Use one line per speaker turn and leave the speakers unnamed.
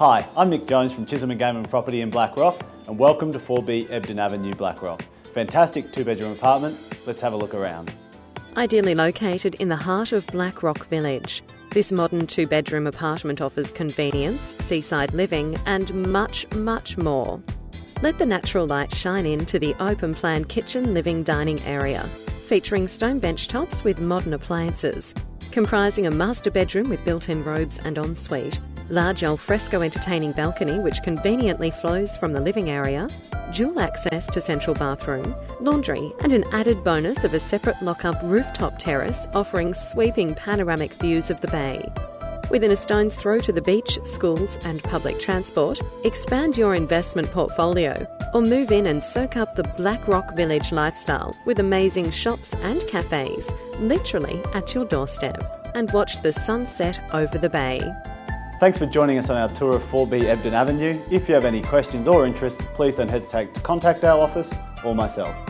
Hi, I'm Nick Jones from Chisholm and Gamon Property in Black Rock and welcome to 4B Ebden Avenue, Black Rock. Fantastic two bedroom apartment, let's have a look around.
Ideally located in the heart of Black Rock Village, this modern two bedroom apartment offers convenience, seaside living, and much, much more. Let the natural light shine into the open plan kitchen living dining area, featuring stone bench tops with modern appliances, comprising a master bedroom with built in robes and ensuite, large alfresco entertaining balcony which conveniently flows from the living area, dual access to central bathroom, laundry, and an added bonus of a separate lock-up rooftop terrace offering sweeping panoramic views of the bay. Within a stone's throw to the beach, schools, and public transport, expand your investment portfolio or move in and soak up the Black Rock Village lifestyle with amazing shops and cafes literally at your doorstep and watch the sunset over the bay.
Thanks for joining us on our tour of 4B Ebden Avenue. If you have any questions or interest, please don't hesitate to contact our office or myself.